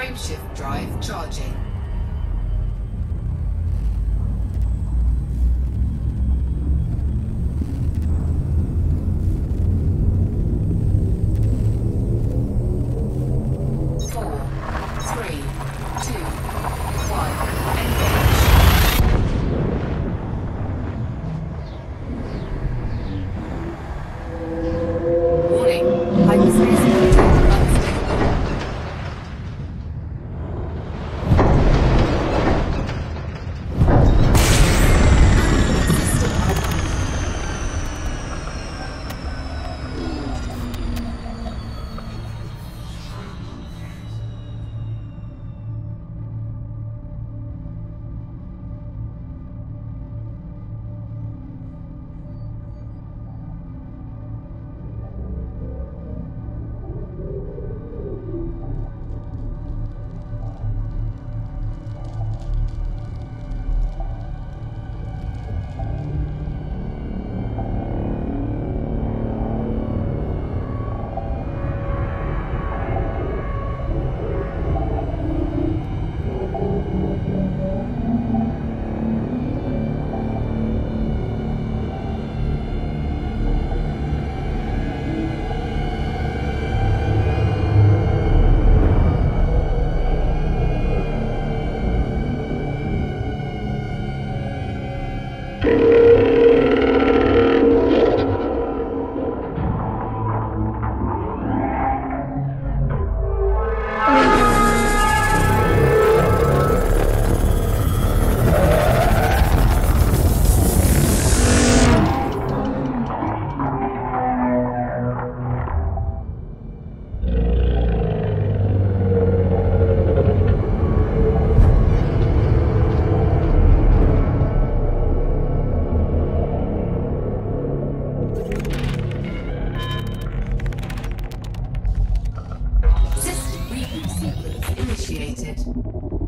Frameshift drive charging. Yeah. Sequence initiated.